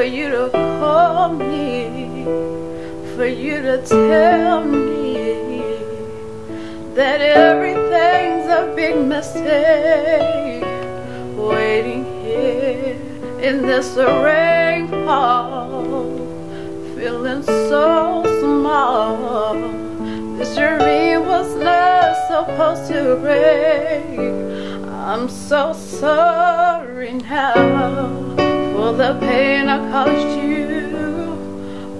for you to call me, for you to tell me that everything's a big mistake. Waiting here in this rainfall, feeling so small. This dream was not supposed to break. I'm so sorry now for the pain I caused you.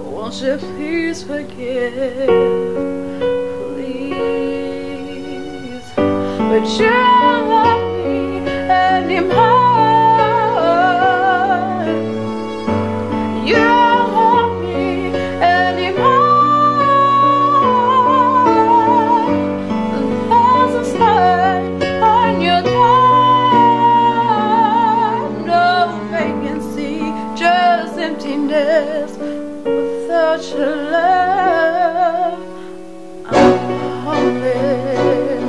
Won't you please forgive? Please. But you emptiness. Without your love, I'm homeless.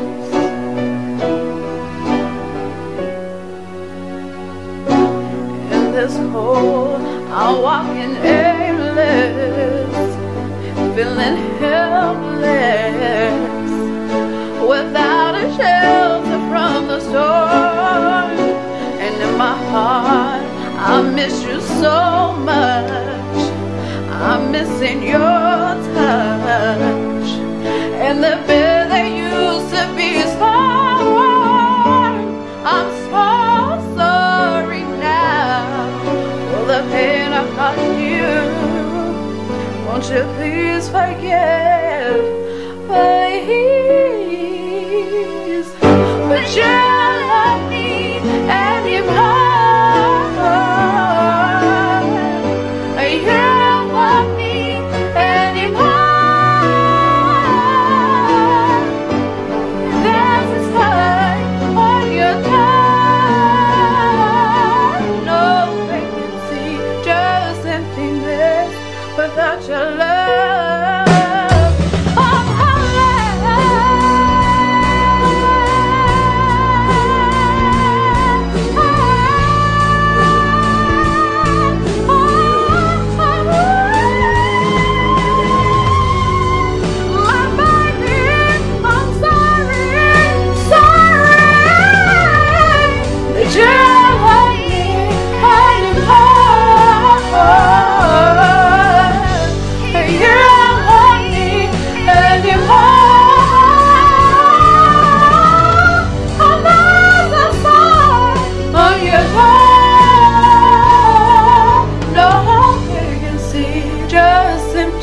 In this hole, I'm walking aimless, feeling helpless, without miss you so much. I'm missing your touch, and the bed that used to be so warm. I'm so sorry now for the pain I caused you. Won't you please forgive,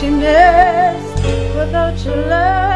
emptiness without your love.